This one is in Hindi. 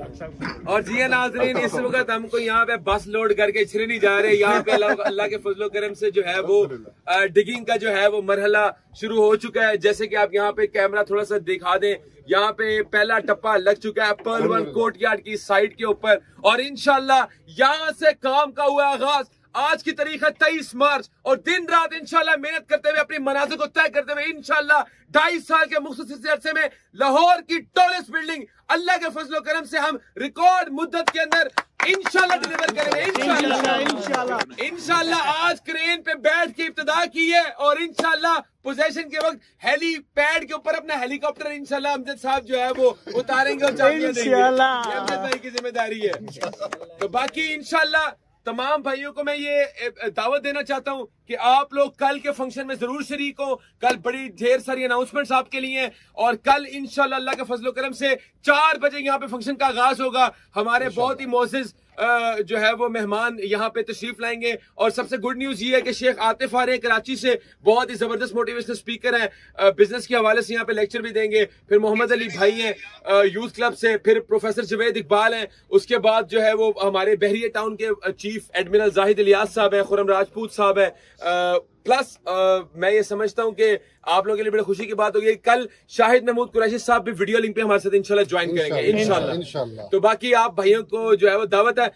और जी नाजरीन इस वक्त हमको यहाँ पे बस लोड करके नहीं जा रहे यहाँ पे अल्लाह के फजलो करम से जो है वो डिगिंग का जो है वो मरहला शुरू हो चुका है। जैसे कि आप यहाँ पे कैमरा थोड़ा सा दिखा दें यहाँ पे पहला टप्पा लग चुका है पर्ल वन कोर्ट यार्ड की साइड के ऊपर। और इनशाला यहाँ से काम का हुआ आगाज़। आज की तारीख है तेईस मार्च और दिन रात इंशाल्लाह मेहनत करते हुए अपनी मनाजिर को तय करते हुए इंशाल्लाह ढाई साल के मुख्त अरसे में लाहौर की टॉलेस्ट बिल्डिंग अल्लाह के फजलो करम से हम रिकॉर्ड मुद्दत के अंदर इंशाल्लाह डिलीवर करेंगे। इंशाल्लाह। इंशाल्लाह। आज क्रेन पे बैठ के इब्तदा की है और इंशाल्लाह पोजेशन के वक्त हेलीपैड के ऊपर अपना हेलीकॉप्टर इंशाल्लाह अमजद साहब जो है वो उतारेंगे और चाबियाँ देंगे। अमजद भाई की ज़िम्मेदारी है। तो बाकी इंशाल्लाह तमाम भाइयों को मैं ये दावत देना चाहता हूँ कि आप लोग कल के फ़ंक्शन में ज़रूर शरीक हो। कल बड़ी ढेर सारी अनाउंसमेंट्स आपके लिए हैं और कल इंशाल्लाह अल्लाह के फजलो करम से चार बजे यहाँ पे फ़ंक्शन का आगाज़ होगा। हमारे बहुत ही मोजिज जो है वो मेहमान यहाँ पे तशरीफ़ लाएँगे। और सबसे गुड न्यूज़ ये है कि शेख आतिफ आ रहे हैं कराची से बहुत ही ज़बरदस्त मोटिवेशनल स्पीकर हैं। बिज़नेस के हवाले से यहाँ पे लेक्चर भी देंगे। फिर मोहम्मद अली भाई हैं यूथ क्लब से। फिर प्रोफेसर जवेद इकबाल हैं। उसके बाद जो है वो हमारे बहरिया टाउन के चीफ एडमिरल जाहिद इलियास साहब है, खुरम राजपूत साहब है। प्लस मैं ये समझता हूँ कि आप लोगों के लिए बड़ी खुशी की बात होगी। कल शाहिद महमूद कुरैशी साहब भी वीडियो लिंक पे हमारे साथ इंशाल्लाह ज्वाइन करेंगे। इंशाल्लाह। तो बाकी आप भाइयों को जो है वो दावत है।